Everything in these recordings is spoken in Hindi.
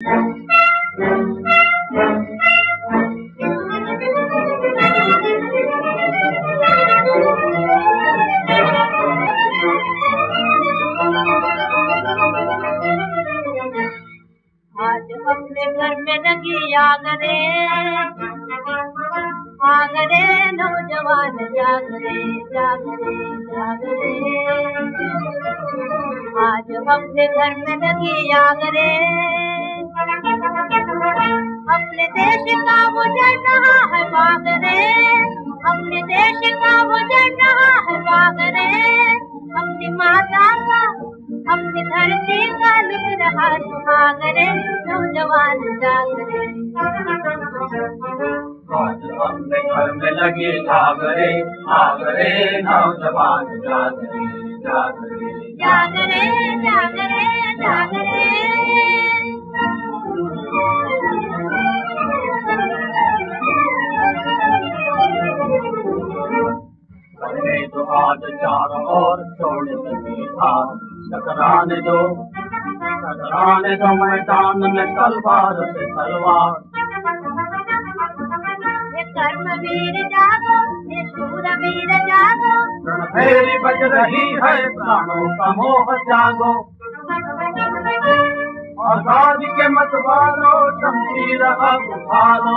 आज अपने घर में लगी आग रे नौजवान जाग रे जाग आज अपने घर में लगी आग रे अपने देश का वो जल रहा है बाग रे। अपने देश का वो जल रहा है बाग रे। अपनी माता का अपनी धरती का लुट रहा सुहाग रे। नौजवान जाग रे। अपने घर में लगी आग रे आग रे नौजवान जाग रे जाग रे। जाग रे जाग रे जाग आज चारों ओर छोड़ सकी था टकराने दो टकराने दो मैदान में तलवार से तलवार। कर्म वीर जागो ये शूर वीर जागो। रणभेरी बज रही है प्राणों का मोह जागो आजादी के मत वालो शमशीर अब उठालो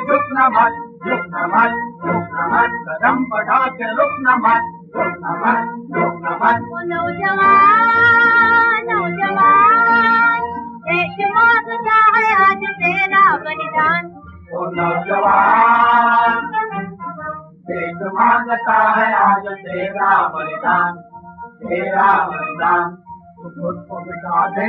के आगे झुकना मत झुकना मत झुकना मत कदम बढ़ा के रुकना मत रुकना मत रुकना मत वो नौजवान नौजवान देश माँगता है आज तेरा बलिदान। ओ नौजवान देश माँगता है आज तेरा बलिदान तेरा बलिदान। खुद को मिटा दे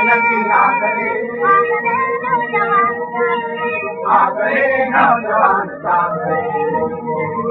करे आे